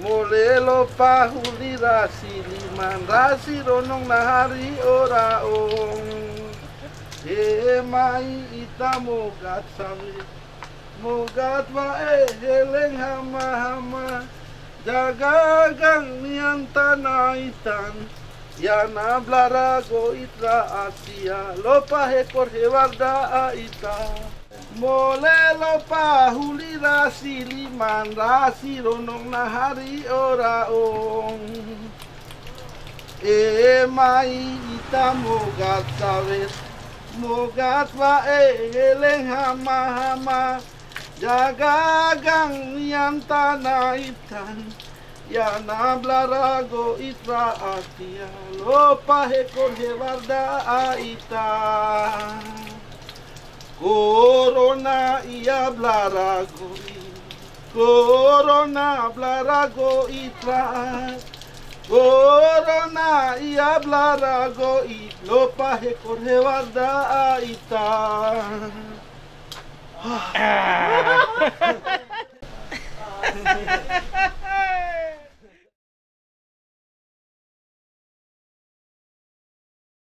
Molelo pahuli rasi liman rasi ronong nahari ora ong. E mai ita mogat sawi Mogat wa e heleng hama hama. Jaga gang nian tanaitan Ya na blara go itra asia. Lopa hekor hewarda aita Molelo pahuli rasi liman rasi ronong nahari ora ong. E mai ita mogat sawet Mogat wa e eleng hama hama Jaga gang yang tanah itan Ya na blarago itra atia. Lopa hekor hewarda aita Corona y hablará Corona hablará go y tra. Corona y hablará go y lo paje corre barda y ta. Ah.